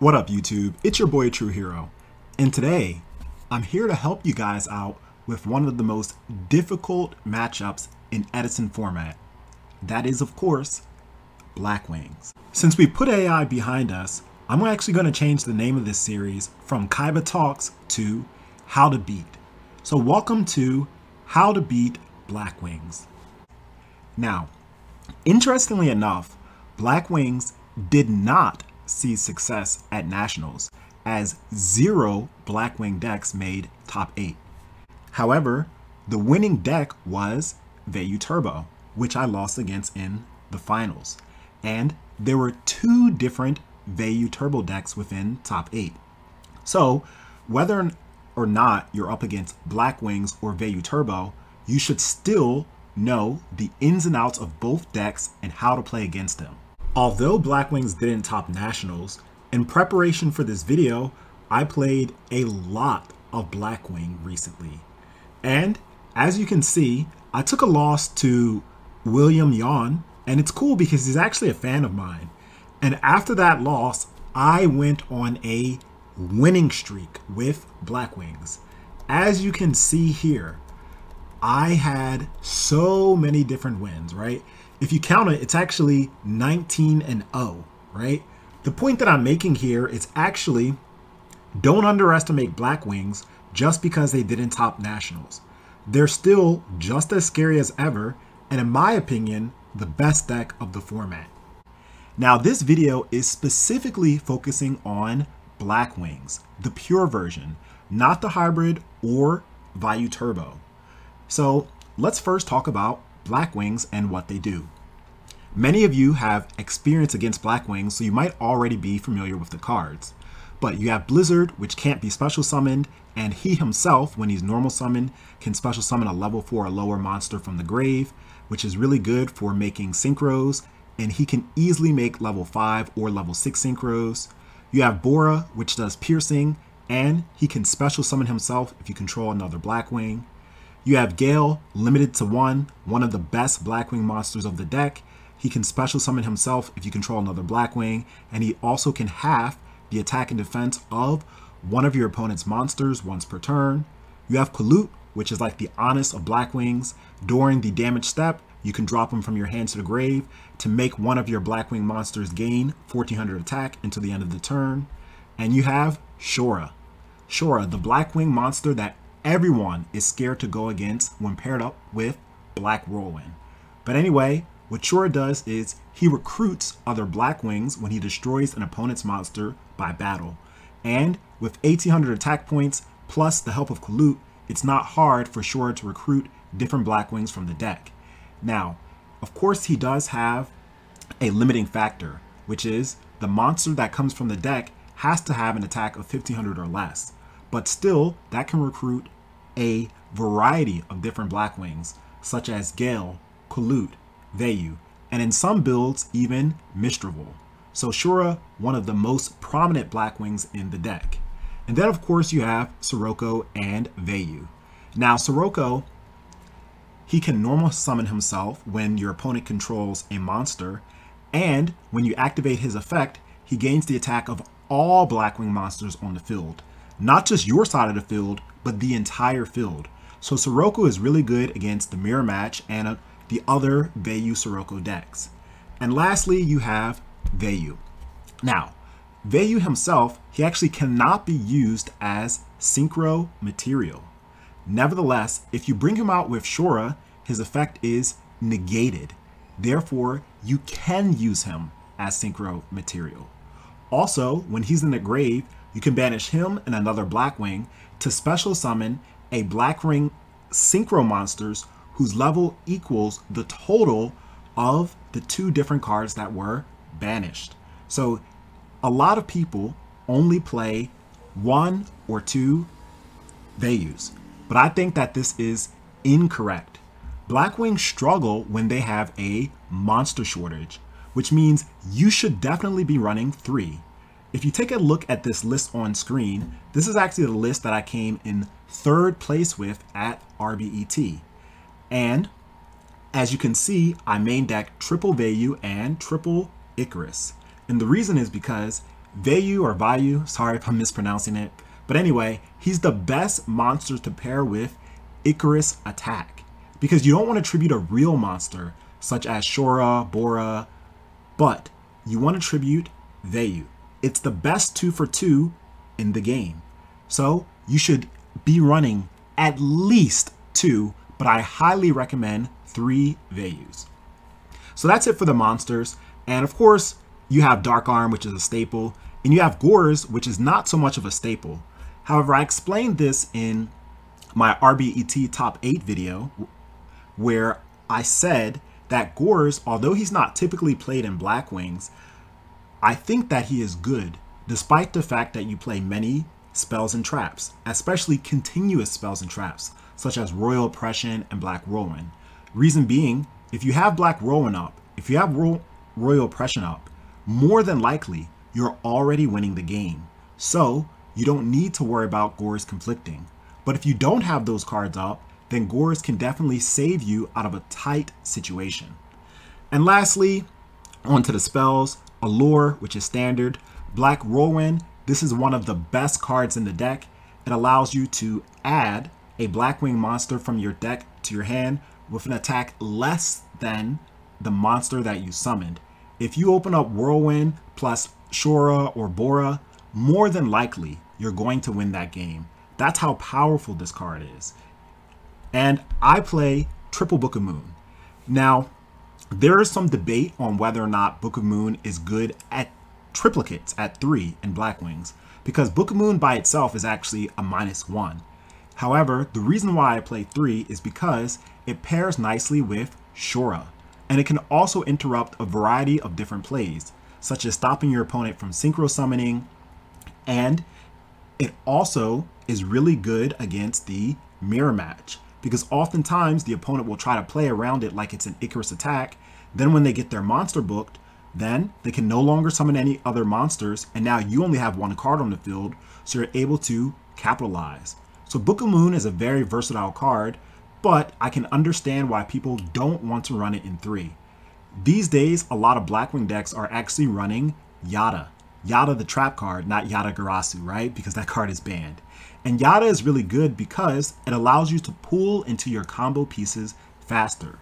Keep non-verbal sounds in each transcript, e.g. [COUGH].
What up YouTube? It's your boy True Hero. And today, I'm here to help you guys out with one of the most difficult matchups in Edison format. That is, of course, Black Wings. Since we put AI behind us, I'm actually going to change the name of this series from Kaiba Talks to How to Beat. So welcome to How to Beat Black Wings. Now, interestingly enough, Black Wings did not see success at Nationals as zero Blackwing decks made top 8. However, the winning deck was Vayu Turbo, which I lost against in the finals. And there were two different Vayu Turbo decks within top 8. So, whether or not you're up against Blackwings or Vayu Turbo, you should still know the ins and outs of both decks and how to play against them. Although Blackwings didn't top Nationals, in preparation for this video, I played a lot of Blackwing recently. And as you can see, I took a loss to William Yon, and it's cool because he's actually a fan of mine. And after that loss, I went on a winning streak with Blackwings. As you can see here, I had so many different wins, right? If you count it, it's actually 19 and 0, right? The point that I'm making here is actually don't underestimate Black Wings just because they didn't top nationals. They're still just as scary as ever, and in my opinion, the best deck of the format. Now, this video is specifically focusing on Black Wings, the pure version, not the hybrid or Vayu Turbo. So let's first talk about black wings and what they do. Many of you have experience against black wings, so you might already be familiar with the cards. But you have Blizzard, which can't be special summoned, and he himself, when he's normal summoned, can special summon a level 4 or lower monster from the grave, which is really good for making synchros, and he can easily make level 5 or level 6 synchros. You have Bora, which does piercing, and he can special summon himself if you control another Blackwing. You have Gale, limited to one, one of the best Blackwing monsters of the deck. He can special summon himself if you control another Blackwing, and he also can half the attack and defense of one of your opponent's monsters once per turn. You have Kalut, which is like the honest of Blackwings. During the damage step, you can drop him from your hand to the grave to make one of your Blackwing monsters gain 1400 attack until the end of the turn. And you have Shura. Shura, the Blackwing monster that everyone is scared to go against when paired up with Black Whirlwind. But anyway, what Shura does is he recruits other Black Wings when he destroys an opponent's monster by battle. And with 1800 attack points plus the help of Kalut, it's not hard for Shura to recruit different Black Wings from the deck. Now, of course, he does have a limiting factor, which is the monster that comes from the deck has to have an attack of 1500 or less but still that can recruit a variety of different black wings, such as Gale, Kalut, Vayu, and in some builds, even Mistral. So Shura, one of the most prominent black wings in the deck. And then of course you have Sirocco and Vayu. Now Sirocco, he can normal summon himself when your opponent controls a monster, and when you activate his effect, he gains the attack of all Blackwing monsters on the field not just your side of the field, but the entire field. So Sirocco is really good against the mirror match and uh, the other Vayu Sirocco decks. And lastly, you have Vayu. Now, Vayu himself, he actually cannot be used as synchro material. Nevertheless, if you bring him out with Shura, his effect is negated. Therefore, you can use him as synchro material. Also, when he's in the grave, you can banish him and another Blackwing to special summon a Blackwing Synchro monsters whose level equals the total of the two different cards that were banished. So a lot of people only play one or two Vayus, but I think that this is incorrect. Blackwing struggle when they have a monster shortage, which means you should definitely be running three. If you take a look at this list on screen, this is actually the list that I came in third place with at RBET. And as you can see, I main deck triple Vayu and triple Icarus. And the reason is because Vayu or Vayu, sorry if I'm mispronouncing it. But anyway, he's the best monster to pair with Icarus Attack because you don't want to tribute a real monster such as Shura, Bora, but you want to tribute Vayu. It's the best two for two in the game. So you should be running at least two, but I highly recommend three Vayus. So that's it for the monsters. And of course, you have Dark Arm, which is a staple, and you have Gorz, which is not so much of a staple. However, I explained this in my RBET top 8 video, where I said that Gorz, although he's not typically played in Black Wings, I think that he is good, despite the fact that you play many spells and traps, especially continuous spells and traps, such as Royal Oppression and Black Whirlwind. Reason being, if you have Black Whirlwind up, if you have Ro Royal Oppression up, more than likely you're already winning the game. So you don't need to worry about Gorz conflicting. But if you don't have those cards up, then Gorz can definitely save you out of a tight situation. And lastly, onto the spells, Allure, which is standard, Black Whirlwind, this is one of the best cards in the deck. It allows you to add a Blackwing monster from your deck to your hand with an attack less than the monster that you summoned. If you open up Whirlwind plus Shura or Bora, more than likely you're going to win that game. That's how powerful this card is. And I play triple Book of Moon. Now, there is some debate on whether or not Book of Moon is good at triplicates at 3 in Black Wings, because Book of Moon by itself is actually a minus 1. However, the reason why I play 3 is because it pairs nicely with Shura, and it can also interrupt a variety of different plays, such as stopping your opponent from synchro summoning, and it also is really good against the mirror match, because oftentimes the opponent will try to play around it like it's an Icarus attack, then when they get their monster booked, then they can no longer summon any other monsters, and now you only have one card on the field, so you're able to capitalize. So Book of Moon is a very versatile card, but I can understand why people don't want to run it in 3. These days, a lot of Blackwing decks are actually running Yada. Yada the trap card, not Yada Garasu, right? Because that card is banned. And Yada is really good because it allows you to pull into your combo pieces faster.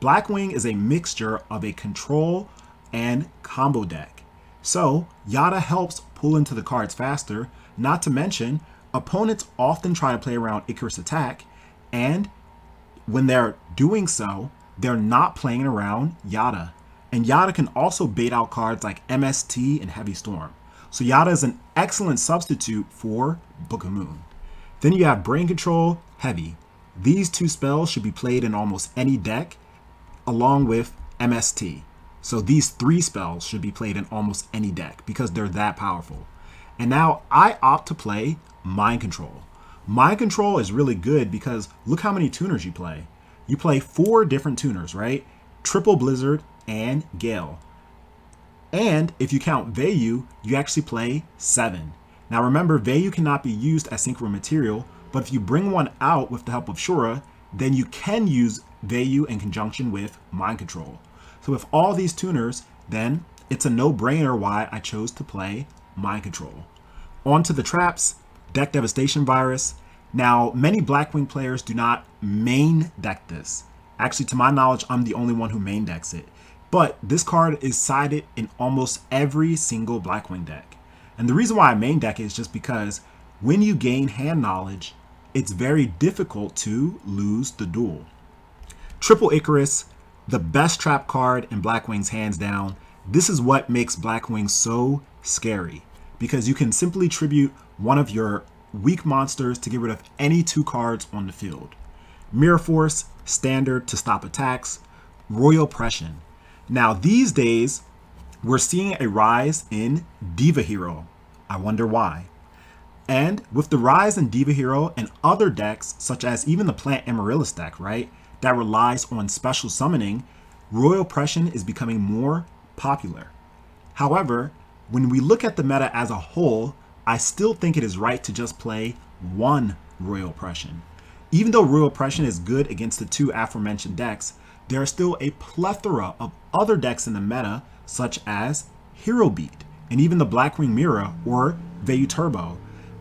Blackwing is a mixture of a control and combo deck. So Yada helps pull into the cards faster, not to mention opponents often try to play around Icarus attack, and when they're doing so, they're not playing around Yada. And Yada can also bait out cards like MST and Heavy Storm. So Yada is an excellent substitute for Book of Moon. Then you have Brain Control, Heavy. These two spells should be played in almost any deck, along with MST. So these three spells should be played in almost any deck because they're that powerful. And now I opt to play Mind Control. Mind Control is really good because look how many tuners you play. You play four different tuners, right? Triple Blizzard and Gale. And if you count Vayu, you actually play seven. Now remember, Vayu cannot be used as synchro material, but if you bring one out with the help of Shura, then you can use Vayu in conjunction with Mind Control. So with all these tuners, then it's a no-brainer why I chose to play Mind Control. On to the traps, Deck Devastation Virus. Now, many Blackwing players do not main deck this. Actually, to my knowledge, I'm the only one who main decks it. But this card is sided in almost every single Blackwing deck. And the reason why I main deck is just because when you gain hand knowledge, it's very difficult to lose the duel. Triple Icarus, the best trap card in Blackwing's hands down. This is what makes Blackwing so scary because you can simply tribute one of your weak monsters to get rid of any two cards on the field. Mirror Force, standard to stop attacks. Royal Oppression. Now these days, we're seeing a rise in Diva Hero. I wonder why. And with the rise in Diva Hero and other decks, such as even the Plant Amaryllis deck, right, that relies on special summoning, Royal Oppression is becoming more popular. However, when we look at the meta as a whole, I still think it is right to just play one Royal Oppression. Even though Royal Oppression is good against the two aforementioned decks, there are still a plethora of other decks in the meta, such as Hero Beat. and even the Blackwing Mirror or Vayu Turbo,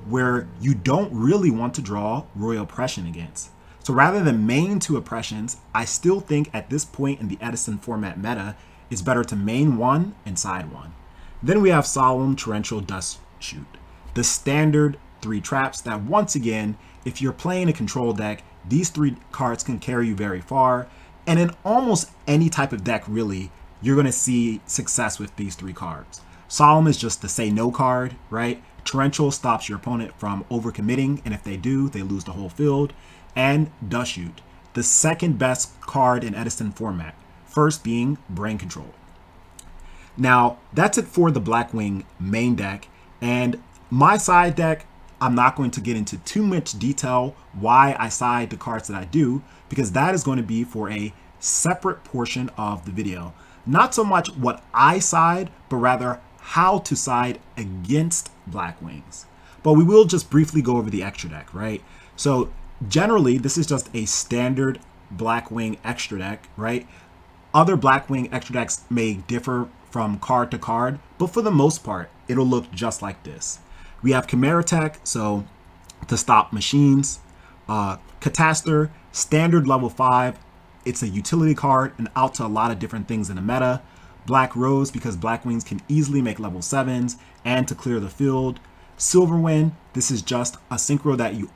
where you don't really want to draw Royal Oppression against. So rather than main two oppressions, I still think at this point in the Edison format meta, it's better to main one and side one. Then we have Solemn Torrential Dust Shoot, the standard three traps that once again, if you're playing a control deck, these three cards can carry you very far. And in almost any type of deck, really, you're going to see success with these three cards. Solemn is just the say no card, right? Torrential stops your opponent from overcommitting, and if they do, they lose the whole field. And Dust Shoot, the second best card in Edison format, first being Brain Control. Now, that's it for the Blackwing main deck, and my side deck, I'm not going to get into too much detail why I side the cards that I do, because that is going to be for a separate portion of the video. Not so much what I side, but rather how to side against Black Wings. But we will just briefly go over the extra deck, right? So generally, this is just a standard Black Wing extra deck, right? Other Black Wing extra decks may differ from card to card, but for the most part, it'll look just like this. We have Chimera Tech, so to stop machines. Uh, Catastor, standard level 5. It's a utility card and out to a lot of different things in the meta. Black Rose, because Black Wings can easily make level 7s and to clear the field. Silver Silverwind, this is just a synchro that you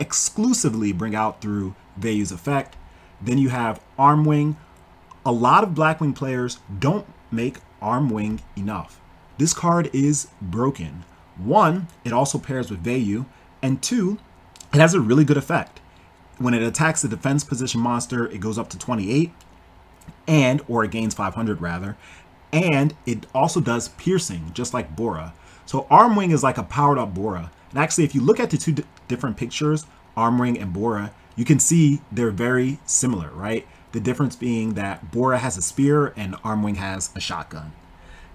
exclusively bring out through Vayu's effect. Then you have Armwing. A lot of Blackwing players don't make Armwing enough. This card is broken. One, it also pairs with Vayu, and two, it has a really good effect. When it attacks the defense position monster, it goes up to 28, and, or it gains 500 rather, and it also does piercing, just like Bora. So Armwing is like a powered up Bora. And actually, if you look at the two different pictures, Armwing and Bora, you can see they're very similar, right? The difference being that Bora has a spear and Armwing has a shotgun.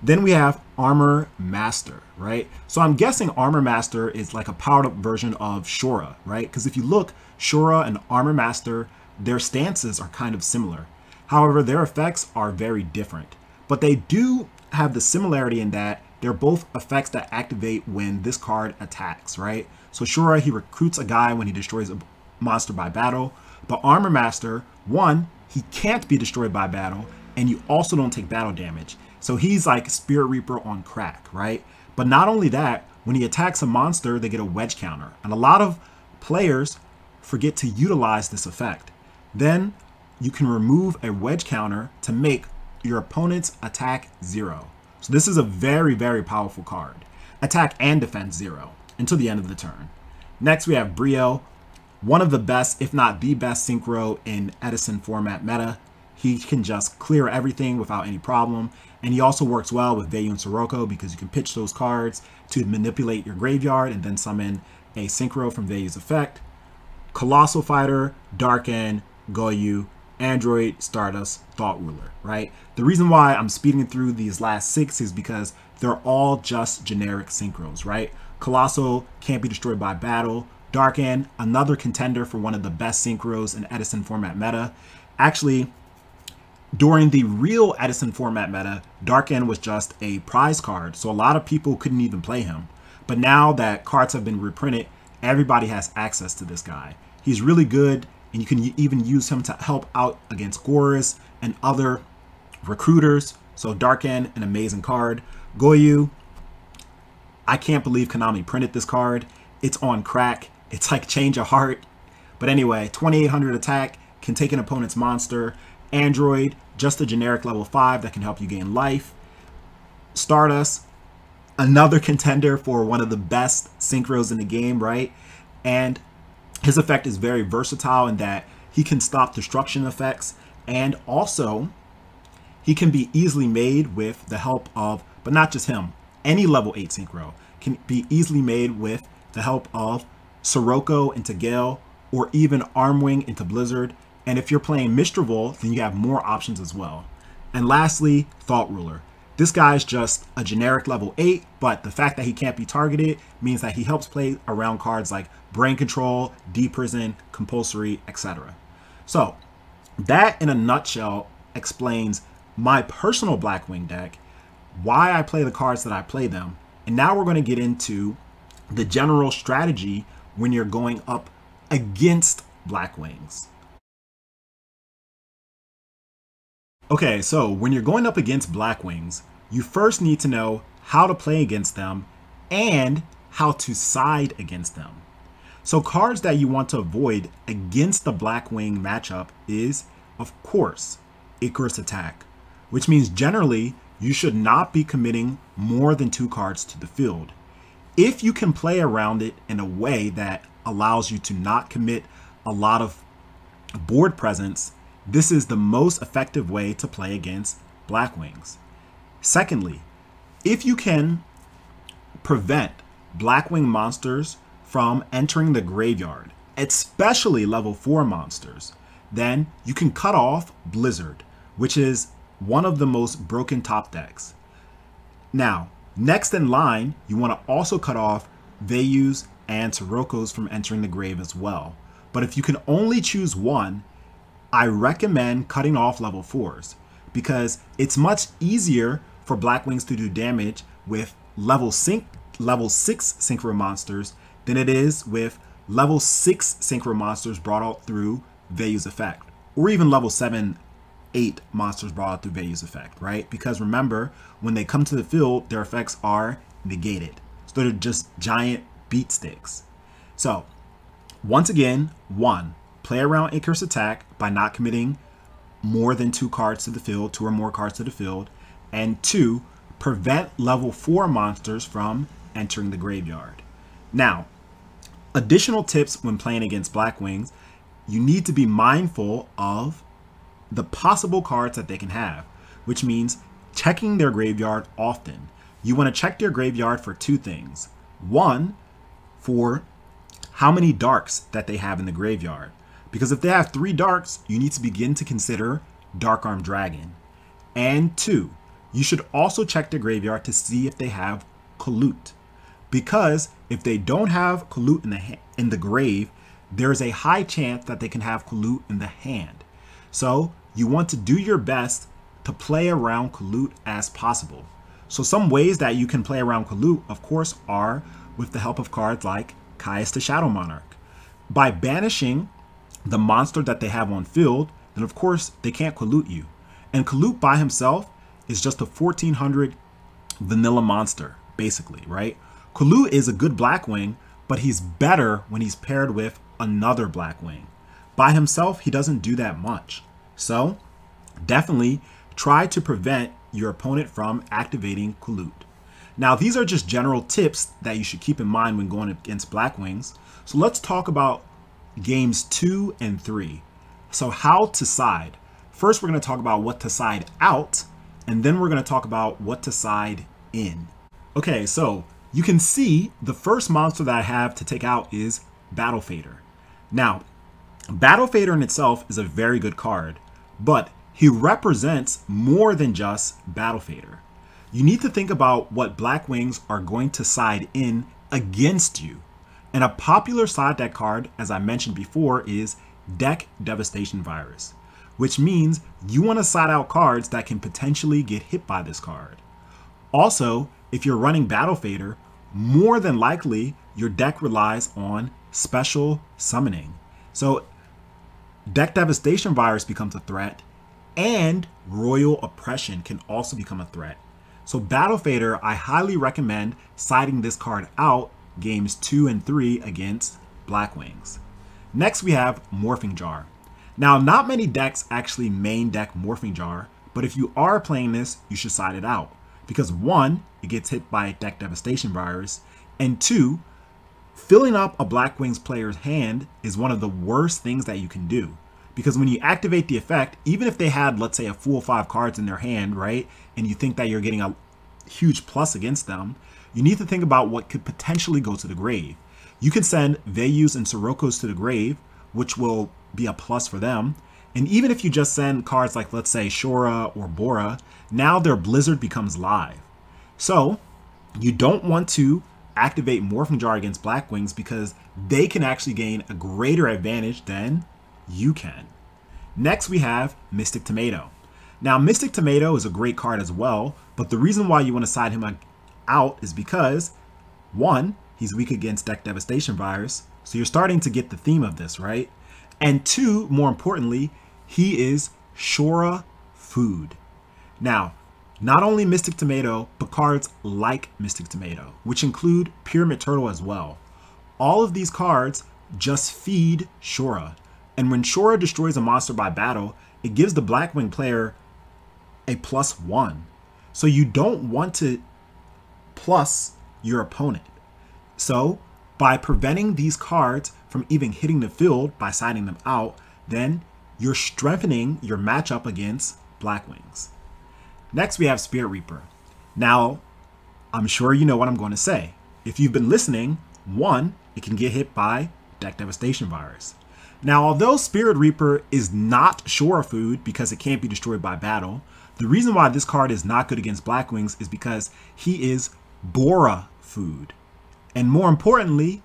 Then we have Armor Master, right? So I'm guessing Armor Master is like a powered up version of Shura, right? Because if you look, Shura and Armor Master, their stances are kind of similar. However, their effects are very different. But they do have the similarity in that they're both effects that activate when this card attacks, right? So Shura, he recruits a guy when he destroys a monster by battle. But Armor Master, one, he can't be destroyed by battle, and you also don't take battle damage. So he's like Spirit Reaper on crack, right? But not only that, when he attacks a monster, they get a wedge counter. And a lot of players forget to utilize this effect. Then you can remove a wedge counter to make your opponent's attack zero. So this is a very, very powerful card. Attack and defense zero until the end of the turn. Next, we have Brio, one of the best, if not the best synchro in Edison format meta. He can just clear everything without any problem. And he also works well with and Sirocco because you can pitch those cards to manipulate your graveyard and then summon a Synchro from Vayu's effect. Colossal Fighter, Dark Darken, Goyo, Android, Stardust, Thought Ruler, right? The reason why I'm speeding through these last six is because they're all just generic synchros, right? Colossal can't be destroyed by battle. Darken, another contender for one of the best synchros in Edison format meta. Actually, during the real Edison format meta, Darken was just a prize card, so a lot of people couldn't even play him. But now that cards have been reprinted, everybody has access to this guy. He's really good, and you can even use him to help out against Goris and other recruiters. So Darken, an amazing card. Goyo, I can't believe Konami printed this card. It's on crack. It's like change of heart. But anyway, 2800 attack, can take an opponent's monster. Android, just a generic level 5 that can help you gain life. Stardust, another [LAUGHS] contender for one of the best synchros in the game, right? And his effect is very versatile in that he can stop destruction effects and also he can be easily made with the help of, but not just him, any level 8 synchro can be easily made with the help of Sirocco into Gale or even Armwing into Blizzard and if you're playing Mistral, then you have more options as well. And lastly, Thought Ruler. This guy is just a generic level 8, but the fact that he can't be targeted means that he helps play around cards like Brain Control, Deep Prison, Compulsory, etc. So, that in a nutshell explains my personal Blackwing deck. why I play the cards that I play them. And now we're going to get into the general strategy when you're going up against Black Wings. Okay, so when you're going up against Black Wings, you first need to know how to play against them and how to side against them. So cards that you want to avoid against the Black Wing matchup is, of course, Icarus Attack, which means generally you should not be committing more than two cards to the field. If you can play around it in a way that allows you to not commit a lot of board presence, this is the most effective way to play against Black Wings. Secondly, if you can prevent Black Wing monsters from entering the graveyard, especially level 4 monsters, then you can cut off Blizzard, which is one of the most broken top decks. Now, next in line, you want to also cut off Vayus and Siroccos from entering the grave as well. But if you can only choose one, I recommend cutting off level 4s because it's much easier for Blackwings to do damage with level sync level 6 synchro monsters than it is with level 6 synchro monsters brought out through Vayu's effect. Or even level 7, 8 monsters brought out through Vayu's effect, right? Because remember, when they come to the field, their effects are negated. So they're just giant beat sticks. So, once again, one, play around Icarus attack by not committing more than two cards to the field, two or more cards to the field. And two, prevent level four monsters from entering the graveyard. Now, additional tips when playing against Black Wings, you need to be mindful of the possible cards that they can have, which means checking their graveyard often. You want to check their graveyard for two things. One, for how many darks that they have in the graveyard. Because if they have three darks, you need to begin to consider Dark Arm Dragon. And two, you should also check the graveyard to see if they have Kalut because if they don't have Kalut in the in the grave, there's a high chance that they can have Kalut in the hand. So you want to do your best to play around Kalut as possible. So some ways that you can play around Kalut, of course, are with the help of cards like Caius the Shadow Monarch. By banishing the monster that they have on field, then of course they can't Kalut you. And Kalut by himself is just a 1400 vanilla monster, basically, right? Kalut is a good Blackwing, but he's better when he's paired with another Blackwing. By himself, he doesn't do that much. So, definitely try to prevent your opponent from activating Kalut. Now, these are just general tips that you should keep in mind when going against Blackwings. So let's talk about games two and three. So how to side. First, we're going to talk about what to side out, and then we're going to talk about what to side in. Okay, so you can see the first monster that I have to take out is Battle Fader. Now, Battle Fader in itself is a very good card, but he represents more than just Battle Fader. You need to think about what Black Wings are going to side in against you. And a popular side deck card, as I mentioned before, is Deck Devastation Virus, which means you want to side out cards that can potentially get hit by this card. Also, if you're running Battle Fader, more than likely your deck relies on special summoning. So deck devastation virus becomes a threat and royal oppression can also become a threat. So Battle Fader, I highly recommend siding this card out games 2 and 3 against Blackwings. Next we have Morphing Jar. Now not many decks actually main deck Morphing Jar, but if you are playing this, you should side it out. Because one, it gets hit by deck devastation virus, and two, filling up a Black Wings player's hand is one of the worst things that you can do. Because when you activate the effect, even if they had, let's say, a full five cards in their hand, right, and you think that you're getting a huge plus against them, you need to think about what could potentially go to the grave. You can send Vayus and Siroccos to the grave, which will be a plus for them. And even if you just send cards like, let's say, Shura or Bora, now their Blizzard becomes live. So you don't want to activate Morphing Jar against Blackwings because they can actually gain a greater advantage than you can. Next, we have Mystic Tomato. Now, Mystic Tomato is a great card as well, but the reason why you want to side him out is because, one, he's weak against Deck Devastation Virus, so you're starting to get the theme of this, right? And two, more importantly, he is Shura food. Now, not only Mystic Tomato, but cards like Mystic Tomato, which include Pyramid Turtle as well. All of these cards just feed Shura. And when Shura destroys a monster by battle, it gives the Blackwing player a plus one. So you don't want to plus your opponent. So by preventing these cards from even hitting the field by siding them out, then you're strengthening your matchup against Black Wings. Next, we have Spirit Reaper. Now, I'm sure you know what I'm going to say. If you've been listening, one, it can get hit by Deck Devastation Virus. Now, although Spirit Reaper is not Shura food because it can't be destroyed by battle, the reason why this card is not good against Black Wings is because he is Bora food. And more importantly,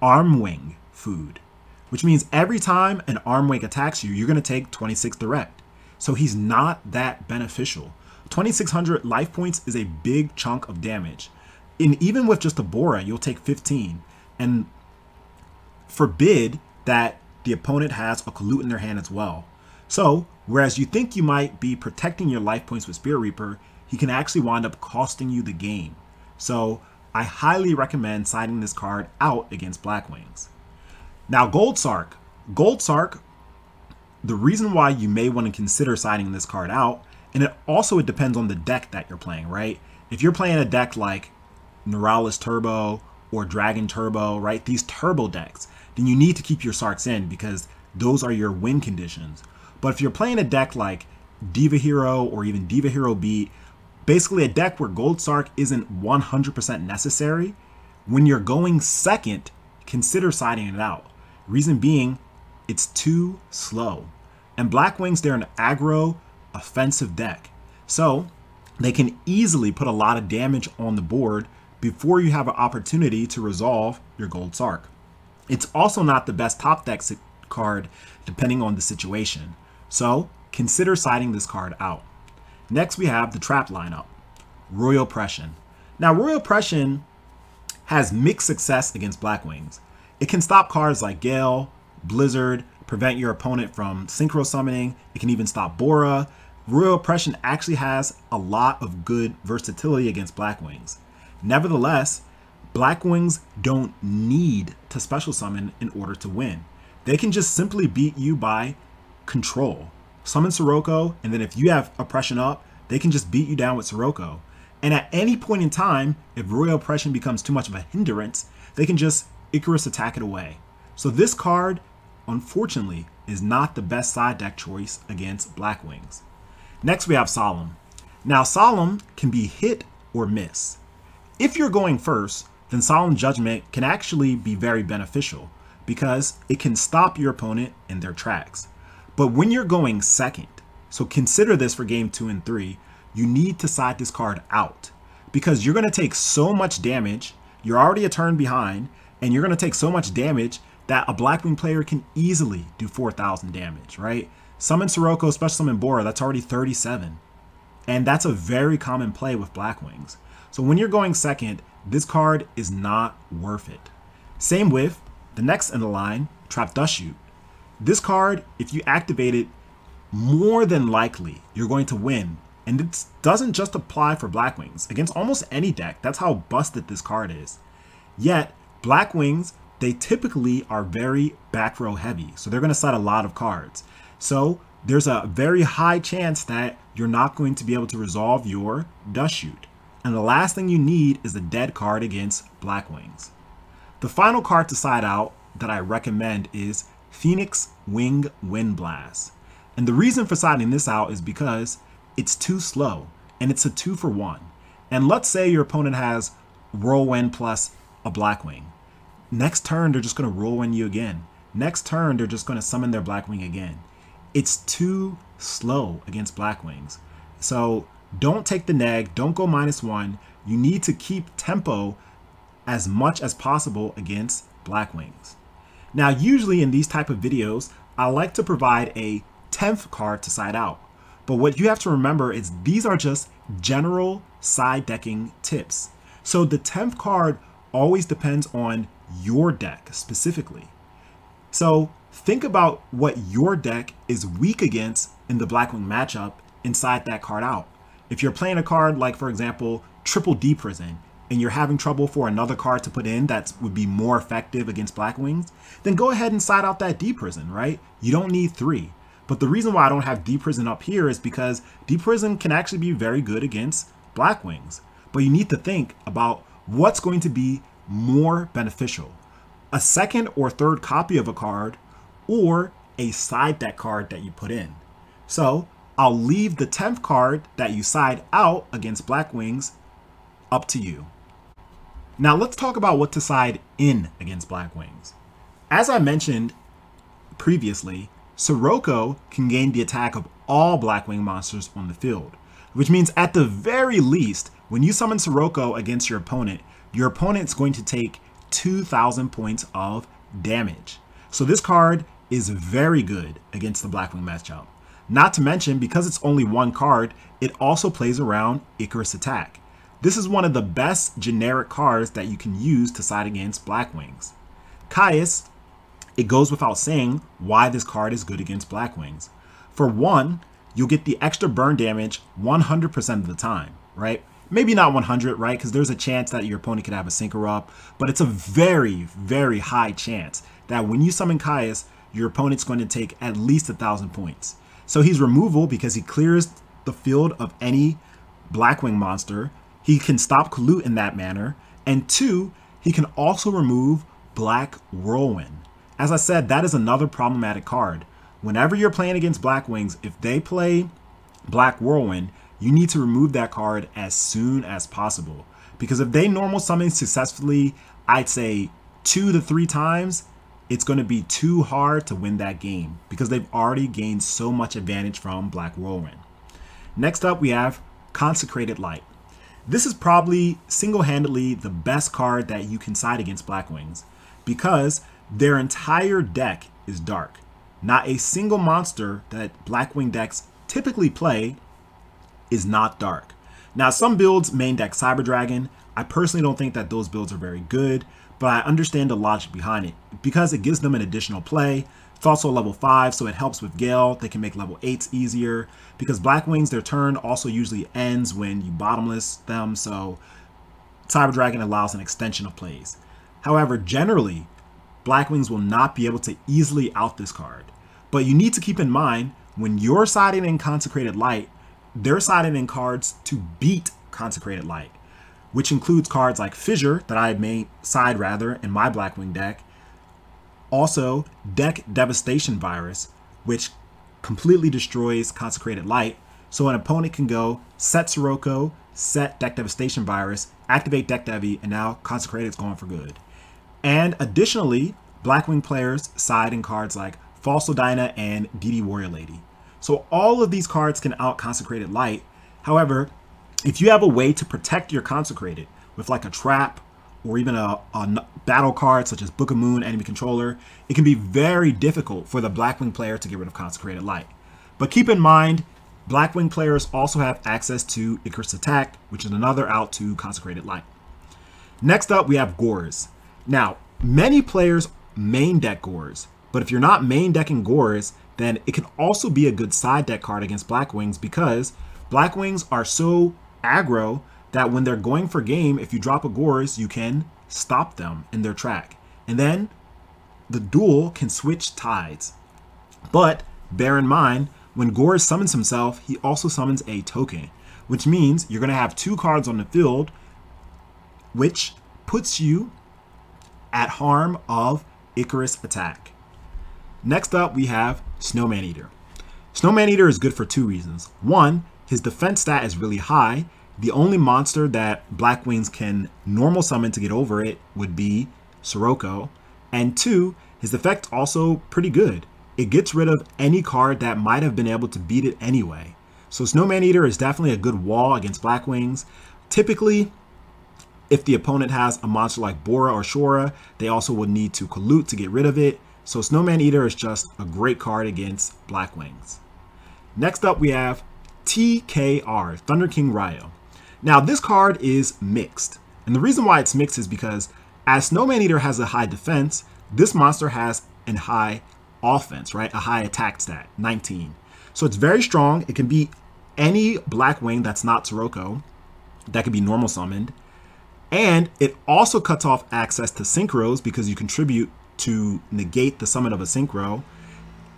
Armwing food. Which means every time an Armwing attacks you, you're going to take 26 direct. So he's not that beneficial. 2600 life points is a big chunk of damage. And even with just a Bora, you'll take 15. And forbid that the opponent has a Kalut in their hand as well. So, whereas you think you might be protecting your life points with Spirit Reaper, he can actually wind up costing you the game. So, I highly recommend siding this card out against Black Wings. Now, Gold Sark. Gold Sark, the reason why you may want to consider siding this card out, and it also it depends on the deck that you're playing, right? If you're playing a deck like Neuralis Turbo or Dragon Turbo, right? These turbo decks, then you need to keep your Sarks in because those are your win conditions. But if you're playing a deck like Diva Hero or even Diva Hero Beat, basically a deck where Gold Sark isn't 100% necessary, when you're going second, consider siding it out. Reason being, it's too slow. And Black Wings, they're an aggro offensive deck. So they can easily put a lot of damage on the board before you have an opportunity to resolve your Gold Sark. It's also not the best top deck card depending on the situation. So consider siding this card out. Next we have the trap lineup, Royal Oppression. Now Royal Oppression has mixed success against Black Wings. It can stop cards like Gale, Blizzard, prevent your opponent from synchro summoning. It can even stop Bora. Royal Oppression actually has a lot of good versatility against Black Wings. Nevertheless, Black Wings don't need to special summon in order to win. They can just simply beat you by control. Summon Sirocco, and then if you have Oppression up, they can just beat you down with Sirocco. And at any point in time, if Royal Oppression becomes too much of a hindrance, they can just Icarus attack it away. So this card, unfortunately, is not the best side deck choice against Black Wings. Next we have Solemn. Now Solemn can be hit or miss. If you're going first, then Solemn Judgment can actually be very beneficial because it can stop your opponent in their tracks. But when you're going second, so consider this for game two and three, you need to side this card out because you're going to take so much damage. You're already a turn behind and you're going to take so much damage that a Blackwing player can easily do 4,000 damage, right? Summon Sirocco, special summon Bora, that's already 37. And that's a very common play with Blackwings. So when you're going second, this card is not worth it. Same with the next in the line, Trap Dust Shoot. This card, if you activate it, more than likely you're going to win. And it doesn't just apply for Black Wings. Against almost any deck, that's how busted this card is. Yet, Black Wings, they typically are very back row heavy. So they're going to set a lot of cards. So there's a very high chance that you're not going to be able to resolve your Dust Shoot. And the last thing you need is a dead card against Black Wings. The final card to side out that I recommend is Phoenix Wing Wind Blast. And the reason for siding this out is because it's too slow and it's a two for one. And let's say your opponent has Whirlwind plus a Blackwing. Next turn, they're just going to Whirlwind you again. Next turn, they're just going to summon their Blackwing again it's too slow against Blackwings. So don't take the neg, don't go minus one. You need to keep tempo as much as possible against Blackwings. Now, usually in these type of videos, I like to provide a 10th card to side out. But what you have to remember is these are just general side decking tips. So the 10th card always depends on your deck specifically. So think about what your deck is weak against in the Blackwing matchup inside that card out. If you're playing a card like, for example, Triple D Prison, and you're having trouble for another card to put in that would be more effective against Black Wings, then go ahead and side out that D Prison, right? You don't need three. But the reason why I don't have D Prison up here is because D Prison can actually be very good against Black Wings. But you need to think about what's going to be more beneficial. A second or third copy of a card or a side deck card that you put in. So I'll leave the 10th card that you side out against Black Wings up to you. Now let's talk about what to side in against Black Wings. As I mentioned previously, Sirocco can gain the attack of all Blackwing monsters on the field, which means at the very least, when you summon Sirocco against your opponent, your opponent's going to take 2,000 points of damage. So this card is very good against the Blackwing matchup. Not to mention, because it's only one card, it also plays around Icarus Attack. This is one of the best generic cards that you can use to side against Black Wings. Caius it goes without saying why this card is good against Black Wings. For one, you'll get the extra burn damage 100% of the time, right? Maybe not 100, right? Because there's a chance that your opponent could have a Synchro-up, but it's a very, very high chance that when you summon Caius, your opponent's going to take at least a thousand points. So he's removal because he clears the field of any Blackwing monster. He can stop Kalut in that manner. And two, he can also remove Black Whirlwind. As I said, that is another problematic card. Whenever you're playing against Black Wings, if they play Black Whirlwind, you need to remove that card as soon as possible. Because if they normal summon successfully, I'd say two to three times, it's going to be too hard to win that game because they've already gained so much advantage from Black Whirlwind. Next up, we have Consecrated Light. This is probably single-handedly the best card that you can side against Black Wings because their entire deck is dark. Not a single monster that Blackwing decks typically play is not dark. Now, some builds main deck Cyber Dragon. I personally don't think that those builds are very good, but I understand the logic behind it because it gives them an additional play. It's also level 5, so it helps with Gale. They can make level 8s easier because Blackwings, their turn also usually ends when you bottomless them, so Cyber Dragon allows an extension of plays. However, generally, Blackwings will not be able to easily out this card. But you need to keep in mind, when you're siding in Consecrated Light, they're siding in cards to beat Consecrated Light, which includes cards like Fissure, that I may side rather in my Blackwing deck. Also, Deck Devastation Virus, which completely destroys Consecrated Light, so an opponent can go set Sirocco, set Deck Devastation Virus, activate Deck Devi, and now Consecrated is going for good. And additionally, Blackwing players side in cards like Fossil Dyna and DD Warrior Lady. So all of these cards can out Consecrated Light. However, if you have a way to protect your Consecrated with like a trap or even a, a, battle card such as Book of Moon Enemy Controller, it can be very difficult for the Blackwing player to get rid of Consecrated Light. But keep in mind, Blackwing players also have access to Icarus Attack, which is another out to Consecrated Light. Next up, we have Gorz. Now, many players main deck Gorz, but if you're not main decking Gorz, then it can also be a good side deck card against Blackwings because Blackwings are so aggro that when they're going for game, if you drop a Gorz, you can stop them in their track. And then the duel can switch tides. But bear in mind, when Gorz summons himself, he also summons a token, which means you're going to have two cards on the field, which puts you at harm of Icarus attack. Next up, we have Snowman Eater. Snowman Eater is good for two reasons. One, his defense stat is really high. The only monster that Black Wings can normal summon to get over it would be Sirocco. And two, his effect also pretty good. It gets rid of any card that might have been able to beat it anyway. So Snowman Eater is definitely a good wall against Black Wings. Typically, if the opponent has a monster like Bora or Shura, they also would need to Kalut to get rid of it. So Snowman Eater is just a great card against Black Wings. Next up, we have TKR, Thunder King Rai-Oh. Now, this card is mixed. And the reason why it's mixed is because as Snowman Eater has a high defense, this monster has a high offense, right? A high attack stat, 19. So it's very strong. It can beat any Black Wing that's not Sirocco. That could be normal summoned. And it also cuts off access to synchros because you contribute to negate the summon of a synchro.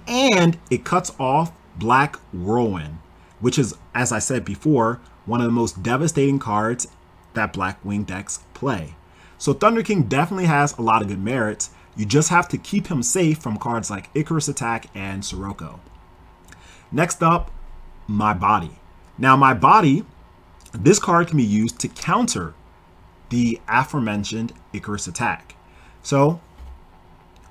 And it cuts off Black Whirlwind, which is, as I said before, one of the most devastating cards that Blackwing decks play. So Thunder King definitely has a lot of good merits. You just have to keep him safe from cards like Icarus Attack and Sirocco. Next up, My Body. Now, My Body, this card can be used to counter the aforementioned Icarus Attack. So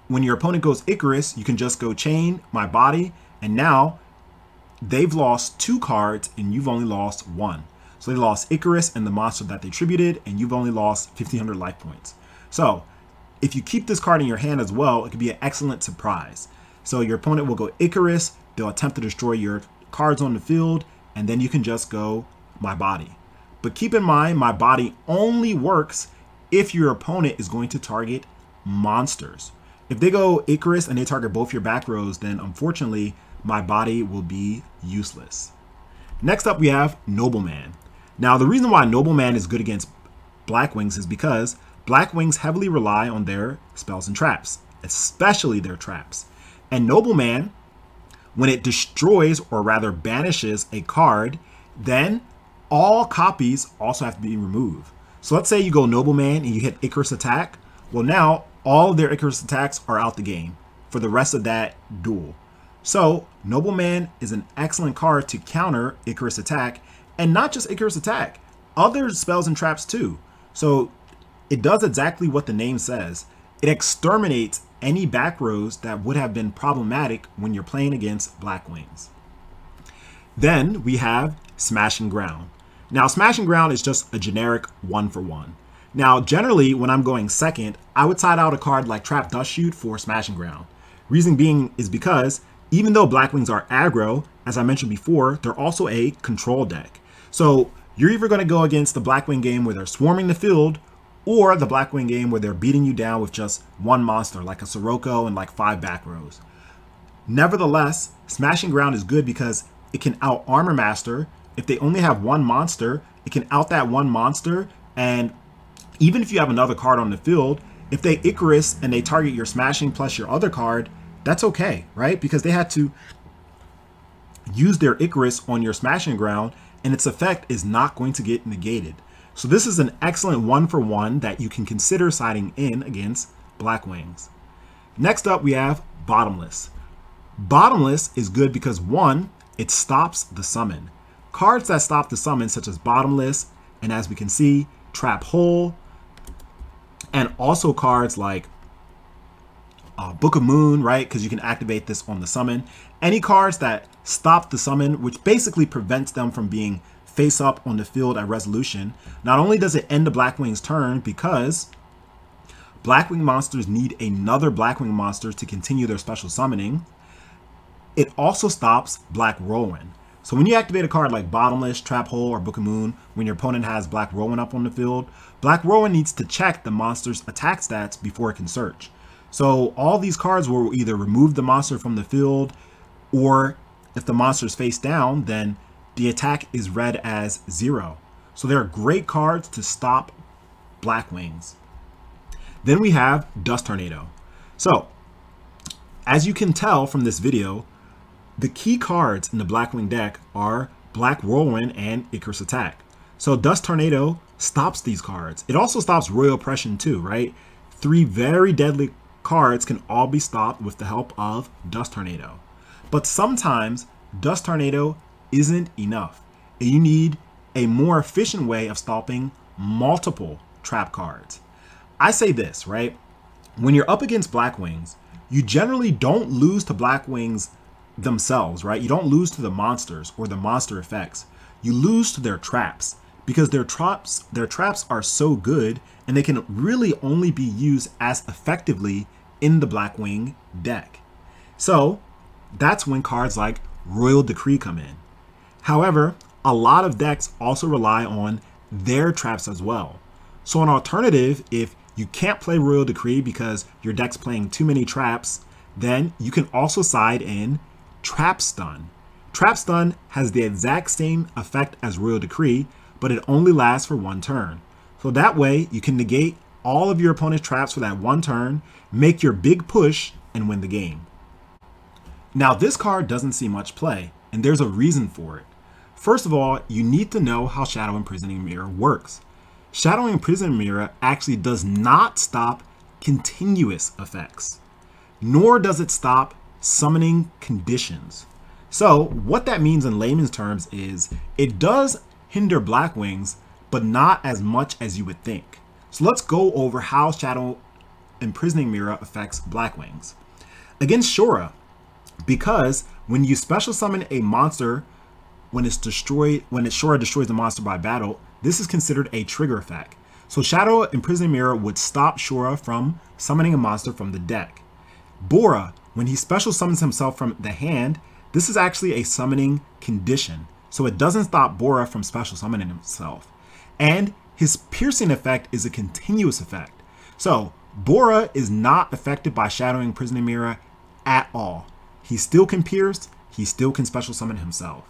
when your opponent goes Icarus, you can just go chain my body, and now they've lost two cards and you've only lost one. So they lost Icarus and the monster that they tributed, and you've only lost 1500 life points. So if you keep this card in your hand as well, it could be an excellent surprise. So your opponent will go Icarus, they'll attempt to destroy your cards on the field, and then you can just go my body. But keep in mind, my body only works if your opponent is going to target monsters. If they go Icarus and they target both your back rows, then unfortunately, my body will be useless. Next up, we have Nobleman. Now, the reason why Nobleman is good against Black Wings is because Black Wings heavily rely on their spells and traps, especially their traps. And Nobleman, when it destroys or rather banishes a card, then all copies also have to be removed. So let's say you go Nobleman and you hit Icarus attack. Well, now all their Icarus attacks are out the game for the rest of that duel. So Nobleman is an excellent card to counter Icarus attack, and not just Icarus attack, other spells and traps too. So it does exactly what the name says. It exterminates any back rows that would have been problematic when you're playing against Black Wings. Then we have Smashing Ground. Now, Smashing Ground is just a generic one for one. Now, generally, when I'm going second, I would side out a card like Trap Dust Shoot for Smashing Ground. Reason being is because even though Black Wings are aggro, as I mentioned before, they're also a control deck. So you're either going to go against the Blackwing game where they're swarming the field, or the Blackwing game where they're beating you down with just one monster, like a Sirocco and like five back rows. Nevertheless, Smashing Ground is good because it can out Armor Master. If they only have one monster, it can out that one monster and even if you have another card on the field, if they Icarus and they target your smashing plus your other card, that's okay, right? Because they had to use their Icarus on your smashing ground and its effect is not going to get negated. So this is an excellent one for one that you can consider siding in against Black Wings. Next up, we have Bottomless. Bottomless is good because one, it stops the summon. Cards that stop the summon, such as Bottomless, and as we can see, Trap Hole, and also cards like uh, Book of Moon, right? Because you can activate this on the summon. Any cards that stop the summon, which basically prevents them from being face up on the field at resolution. Not only does it end the Blackwing's turn because Blackwing monsters need another Blackwing monster to continue their special summoning, it also stops Black Whirlwind. So when you activate a card like Bottomless, Trap Hole, or Book of Moon, when your opponent has Black Whirlwind up on the field, Black Whirlwind needs to check the monster's attack stats before it can search. So all these cards will either remove the monster from the field, or if the monster is face down, then the attack is read as zero. So they're great cards to stop Black Wings. Then we have Dust Tornado. So, as you can tell from this video, the key cards in the Blackwing deck are Black Whirlwind and Icarus Attack. So Dust Tornado stops these cards. It also stops Royal Oppression too, right? Three very deadly cards can all be stopped with the help of Dust Tornado. But sometimes Dust Tornado isn't enough. And you need a more efficient way of stopping multiple trap cards. I say this, right? When you're up against Black Wings, you generally don't lose to Black Wings themselves, right? You don't lose to the monsters or the monster effects. You lose to their traps because their traps their traps are so good and they can really only be used as effectively in the Blackwing deck. So that's when cards like Royal Decree come in. However, a lot of decks also rely on their traps as well. So an alternative, if you can't play Royal Decree because your deck's playing too many traps, then you can also side in Trap Stun. Trap Stun has the exact same effect as Royal Decree, but it only lasts for one turn. So that way you can negate all of your opponent's traps for that one turn, make your big push, and win the game. Now this card doesn't see much play, and there's a reason for it. First of all, you need to know how Shadow Imprisoning Mirror works. Shadow Imprisoning Mirror actually does not stop continuous effects, nor does it stop summoning conditions. So what that means in layman's terms is it does hinder Blackwings, but not as much as you would think. So let's go over how Shadow Imprisoning Mirror affects Blackwings. Against Shura, because when you special summon a monster when it's destroyed, when it Shura destroys the monster by battle, this is considered a trigger effect. So Shadow Imprisoning Mirror would stop Shura from summoning a monster from the deck. Bora, when he special summons himself from the hand, this is actually a summoning condition. So it doesn't stop Bora from special summoning himself. And his piercing effect is a continuous effect. So Bora is not affected by Shadow Imprisoning Mirror at all. He still can pierce, he still can special summon himself.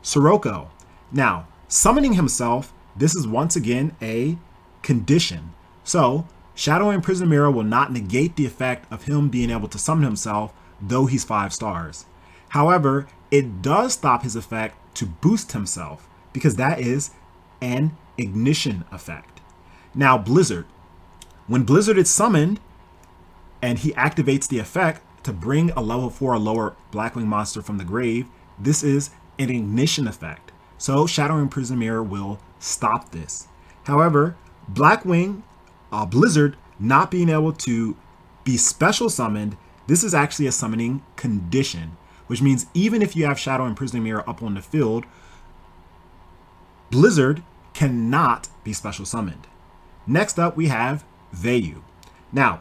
Sirocco. Now, summoning himself, this is once again a condition. So, Shadow Imprisoning Mirror will not negate the effect of him being able to summon himself, though he's 5 stars. However, it does stop his effect to boost himself, because that is an ignition effect. Now, Blizzard. When Blizzard is summoned, and he activates the effect to bring a level 4 or lower Blackwing monster from the grave, this is an ignition effect. So Shadow Imprisoning Mirror will stop this. However, Blackwing, uh, Blizzard not being able to be special summoned, this is actually a summoning condition, which means even if you have Shadow Imprisoning Mirror up on the field, Blizzard cannot be special summoned. Next up, we have Vayu. Now,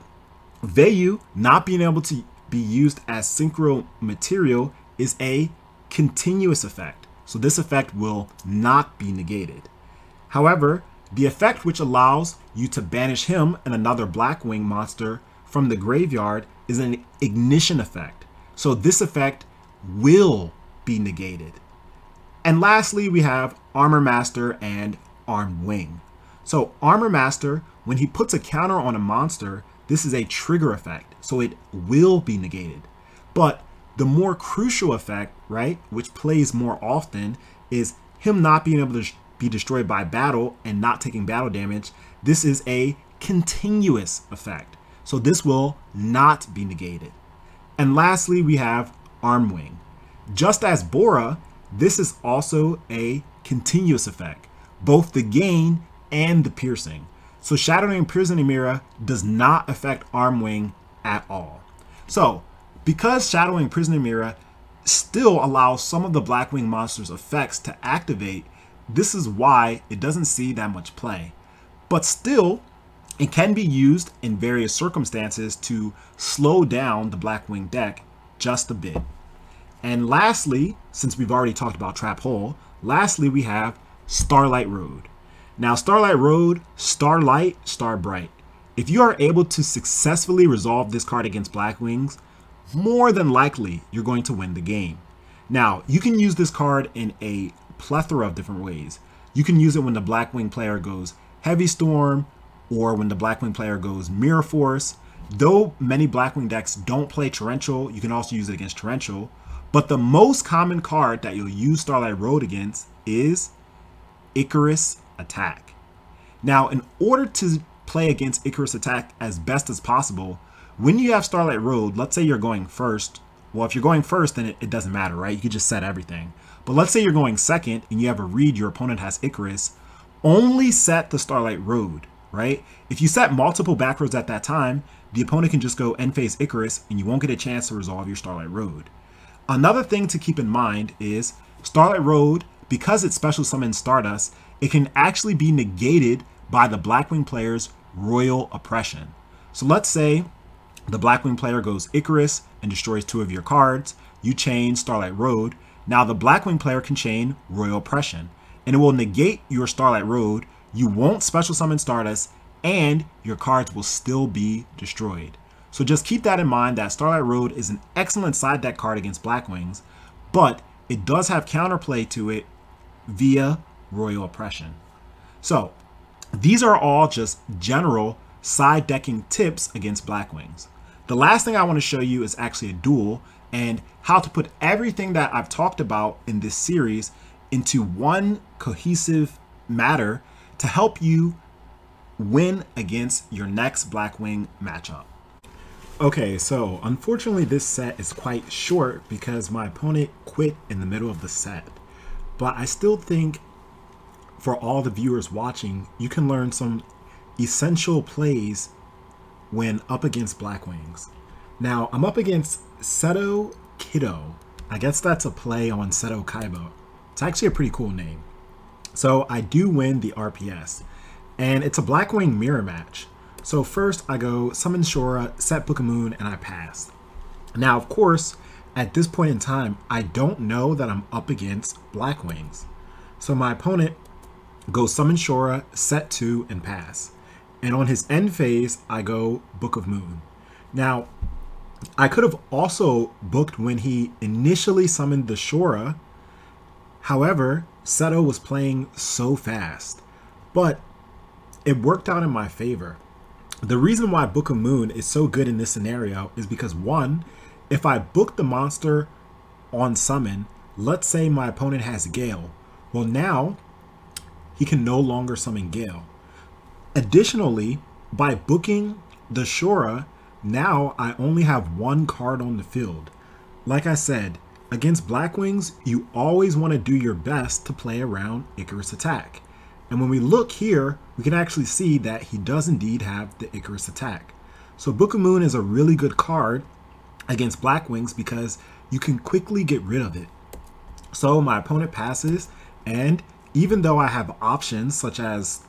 Vayu not being able to be used as synchro material is a continuous effect. So this effect will not be negated. However, the effect which allows you to banish him and another Blackwing monster from the graveyard is an ignition effect. So this effect will be negated. And lastly, we have Armor Master and Armed Wing. So Armor Master, when he puts a counter on a monster, this is a trigger effect, so it will be negated. But the more crucial effect, right, which plays more often, is him not being able to be destroyed by battle and not taking battle damage. This is a continuous effect. So this will not be negated. And lastly, we have Armwing. Just as Bora, this is also a continuous effect, both the gain and the piercing. So Shattering Imprisoning Mirror does not affect Armwing at all. So because Shadowing Imprisoning Mirror still allows some of the Blackwing monster's effects to activate, this is why it doesn't see that much play. But still, it can be used in various circumstances to slow down the Blackwing deck just a bit. And lastly, since we've already talked about Trap Hole, lastly we have Starlight Road. Now, Starlight Road, Starlight, Starbright. If you are able to successfully resolve this card against Black Wings, more than likely you're going to win the game. Now, you can use this card in a plethora of different ways. You can use it when the Blackwing player goes Heavy Storm, or when the Blackwing player goes Mirror Force. Though many Blackwing decks don't play Torrential, you can also use it against Torrential. But the most common card that you'll use Starlight Road against is Icarus attack. Now, in order to play against Icarus attack as best as possible, when you have Starlight Road, let's say you're going first. Well, if you're going first, then it, it doesn't matter, right? You could just set everything. But let's say you're going second and you have a read your opponent has Icarus, only set the Starlight Road, right? If you set multiple back roads at that time, the opponent can just go end phase Icarus and you won't get a chance to resolve your Starlight Road. Another thing to keep in mind is Starlight Road, because it special summons Stardust, it can actually be negated by the Blackwing player's Royal Oppression. So let's say the Blackwing player goes Icarus and destroys two of your cards. You chain Starlight Road. Now the Blackwing player can chain Royal Oppression, and it will negate your Starlight Road. You won't special summon Stardust, and your cards will still be destroyed. So just keep that in mind that Starlight Road is an excellent side deck card against Blackwings, but it does have counterplay to it via Royal Oppression. So these are all just general side decking tips against Black Wings. The last thing I want to show you is actually a duel and how to put everything that I've talked about in this series into one cohesive matter to help you win against your next Black Wing matchup. Okay, so unfortunately this set is quite short because my opponent quit in the middle of the set. But I still think for all the viewers watching, you can learn some essential plays when up against Black Wings. Now, I'm up against Seto Kiddo. I guess that's a play on Seto Kaiba. It's actually a pretty cool name. So I do win the RPS. And it's a Blackwing mirror match. So first I go Summon Shura, set Book of Moon, and I pass. Now, of course, at this point in time, I don't know that I'm up against Blackwings. So my opponent goes Summon Shura, set 2, and pass. And on his end phase, I go Book of Moon. Now, I could have also booked when he initially summoned the Shura. However, Seto was playing so fast. But it worked out in my favor. The reason why Book of Moon is so good in this scenario is because one, if I book the monster on summon, let's say my opponent has Gale. Well, now he can no longer summon Gale. Additionally, by booking the Shura, now I only have one card on the field. Like I said, against Blackwings, you always want to do your best to play around Icarus attack. And when we look here, we can actually see that he does indeed have the Icarus attack. So Book of Moon is a really good card against Blackwings because you can quickly get rid of it. So my opponent passes, and even though I have options such as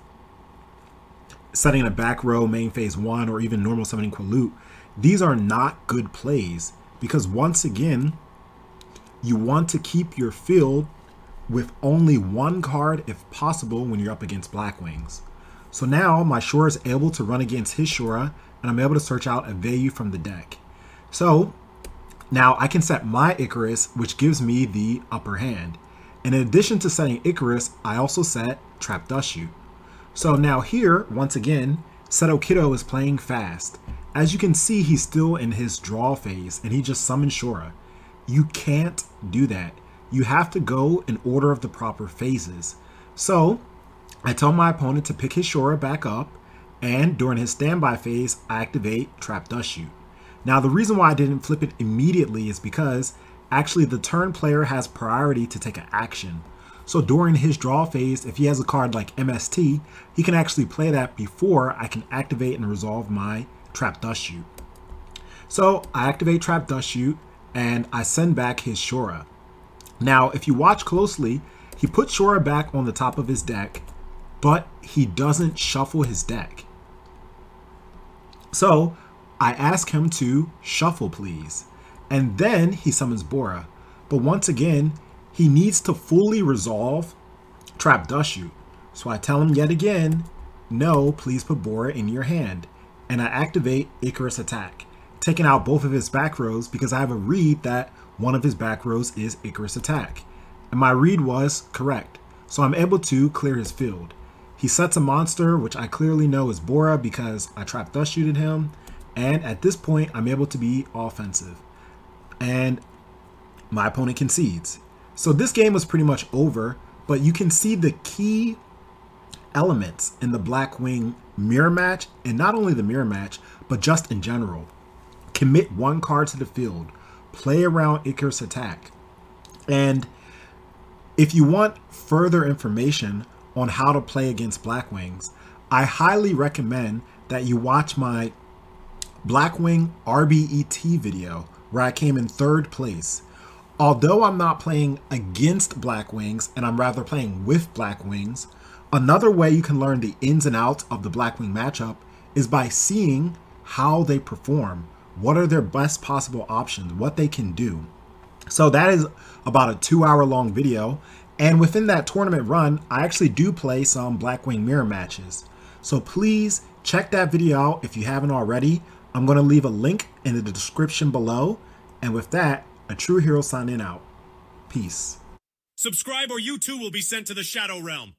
setting a back row main phase 1 or even normal summoning Kalut, these are not good plays because once again, you want to keep your field with only one card if possible when you're up against Black Wings. So now my Shura is able to run against his Shura and I'm able to search out a Vayu from the deck. So now I can set my Icarus which gives me the upper hand. In addition to setting Icarus, I also set Trap Dust Shoot. So now here, once again, Seto Kiddo is playing fast. As you can see, he's still in his draw phase and he just summoned Shura. You can't do that you have to go in order of the proper phases. So I tell my opponent to pick his Shura back up, and during his standby phase, I activate Trap Dust Shoot. Now the reason why I didn't flip it immediately is because actually the turn player has priority to take an action. So during his draw phase, if he has a card like MST, he can actually play that before I can activate and resolve my Trap Dust Shoot. So I activate Trap Dust Shoot and I send back his Shura. Now, if you watch closely, he puts Shura back on the top of his deck, but he doesn't shuffle his deck. So I ask him to shuffle, please. And then he summons Bora. But once again, he needs to fully resolve Trap Shoot. So I tell him yet again, no, please put Bora in your hand. And I activate Icarus Attack, taking out both of his back rows because I have a read that one of his back rows is Icarus Attack. And my read was correct, so I'm able to clear his field. He sets a monster, which I clearly know is Bora because I trap dust shooted him, and at this point I'm able to be offensive. And my opponent concedes. So this game was pretty much over, but you can see the key elements in the Blackwing mirror match, and not only the mirror match, but just in general. Commit one card to the field, play around Icarus attack. And if you want further information on how to play against Blackwings, I highly recommend that you watch my Blackwing RBET video where I came in third place. Although I'm not playing against Black Wings and I'm rather playing with Black Wings, another way you can learn the ins and outs of the Black Wing matchup is by seeing how they perform what are their best possible options, what they can do. So that is about a two hour long video. And within that tournament run, I actually do play some Blackwing Mirror matches. So please check that video out if you haven't already. I'm going to leave a link in the description below. And with that, a true hero signing out. Peace. Subscribe or you too will be sent to the Shadow Realm.